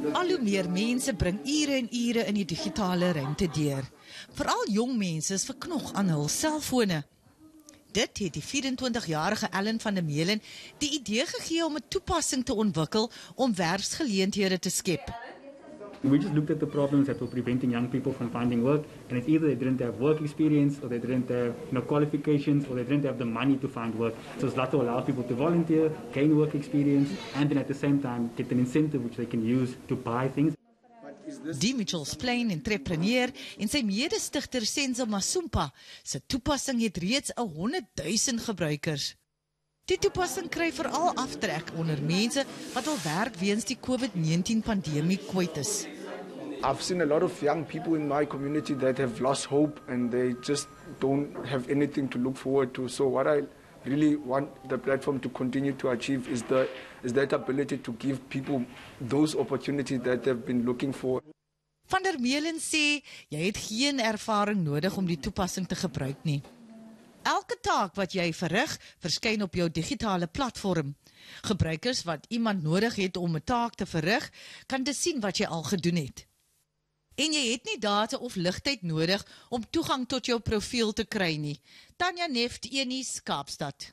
Al hoe meer mense bring ure en ure in die digitale ruimte deur. Veral jong mense is verknog aan hul selfone. Dit het die 24-jarige Ellen van der Meulen die idee gegee om 'n toepassing te ontwikkel om werksgeleenthede te skep. We just looked at the problems that were preventing young people from finding work, and it's either they didn't have work experience, or they didn't have you know, qualifications, or they didn't have the money to find work. So Zlato allows people to volunteer, gain work experience, and then at the same time get an incentive which they can use to buy things. Die Mitchells Plain entrepreneur en sy mede-stigter Senzo Masumpa se toepassing het reeds 'n 100 000 gebruikers. Die toepassing kry veral aftrek onder mense wat al werk weens die COVID-19 pandemie kwyt is. I've seen a lot of young people in my community that have lost hope and they just don't have anything to look forward to. So what I really want the platform to continue to achieve is the is that ability to give people those opportunities that they've been looking for. Van der Meulen sê jy het geen ervaring nodig om die toepassing te gebruik nie. Taak wat jy verrig, verskyn op jou digitale platform. Gebruikers wat iemand nodig het om 'n taak te verrig, kan dit sien wat jy al gedoen het. En jy het nie data of ligtyd nodig om toegang tot jou profiel te kry nie. Tanya Neft, Eni Skaapstad.